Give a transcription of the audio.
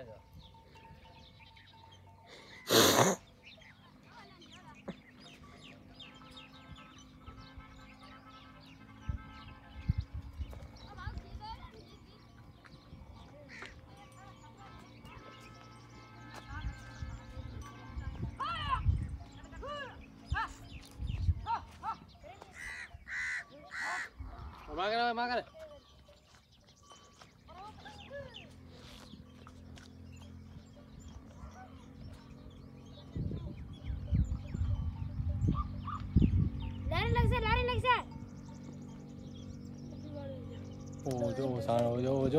ないだ。曲がれ曲がれ લારી લાગશે લારી લાગશે. ઓ જો સારો જો જો.